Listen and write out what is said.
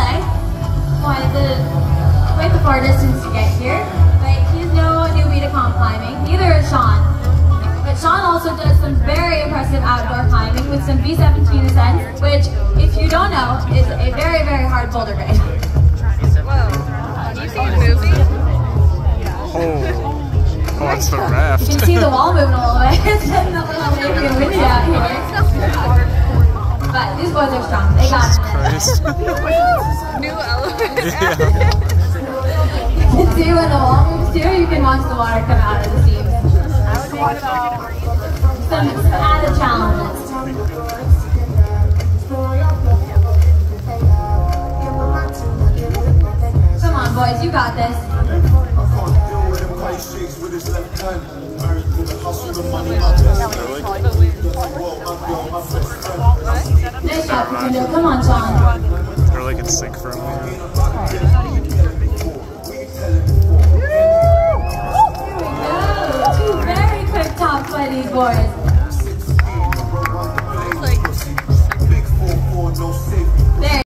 Why wanted to quite the far distance to get here, but he's no newbie to comp climbing, neither is Shawn. But Shawn also does some very impressive outdoor climbing with some V17 ascents, which, if you don't know, is a very, very hard boulder grade. Whoa. Oh. that's it's the raft. You can see the wall moving a little bit. Are strong. They got it. Christ. New element. yeah. You can see when the wall moves too, you can watch the water come out of the seams. Some added challenges. Come on, boys, you got this. Come on, Shawn. Or like it's sick from here. Here we go. Two very quick top by these boys.